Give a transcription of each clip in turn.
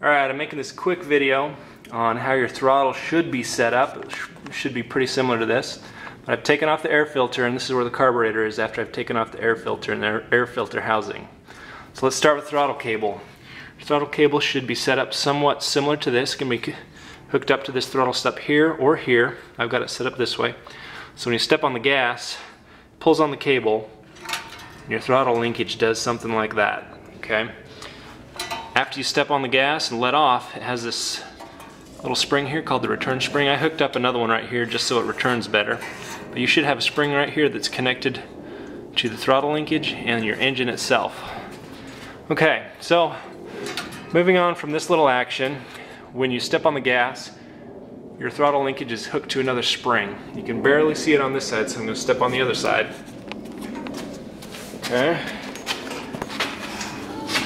Alright, I'm making this quick video on how your throttle should be set up. It should be pretty similar to this. But I've taken off the air filter and this is where the carburetor is after I've taken off the air filter and the air- filter housing. So let's start with throttle cable. Throttle cable should be set up somewhat similar to this. It can be hooked up to this throttle step here or here. I've got it set up this way. So when you step on the gas, pulls on the cable, and your throttle linkage does something like that, okay? After you step on the gas and let off, it has this little spring here called the return spring. I hooked up another one right here just so it returns better. But you should have a spring right here that's connected to the throttle linkage and your engine itself. Okay, so moving on from this little action, when you step on the gas, your throttle linkage is hooked to another spring. You can barely see it on this side, so I'm going to step on the other side. Okay.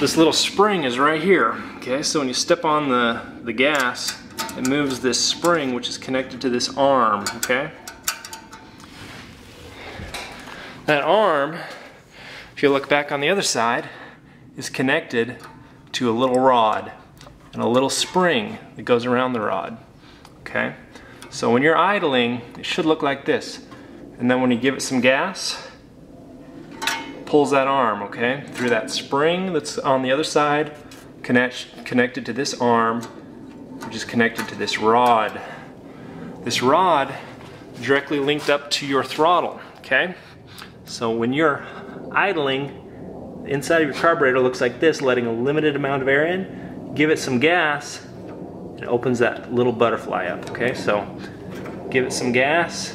This little spring is right here. Okay, so when you step on the, the gas, it moves this spring which is connected to this arm, okay? That arm, if you look back on the other side, is connected to a little rod and a little spring that goes around the rod, okay? So when you're idling, it should look like this. And then when you give it some gas, pulls that arm, okay, through that spring that's on the other side, connect, connected to this arm, which is connected to this rod. This rod directly linked up to your throttle, okay? So when you're idling, the inside of your carburetor looks like this, letting a limited amount of air in. Give it some gas, it opens that little butterfly up, okay? So give it some gas.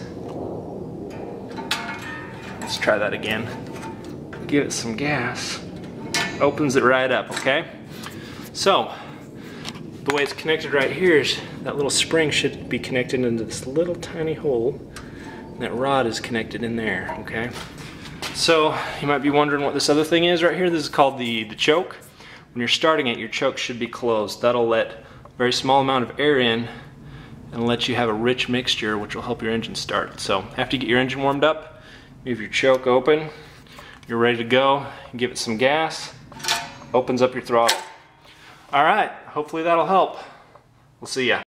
Let's try that again give it some gas, opens it right up, okay? So, the way it's connected right here is that little spring should be connected into this little tiny hole, and that rod is connected in there, okay? So, you might be wondering what this other thing is right here. This is called the, the choke. When you're starting it, your choke should be closed. That'll let a very small amount of air in and let you have a rich mixture, which will help your engine start. So, after you get your engine warmed up, move your choke open, you're ready to go. Give it some gas. Opens up your throttle. All right, hopefully that'll help. We'll see ya.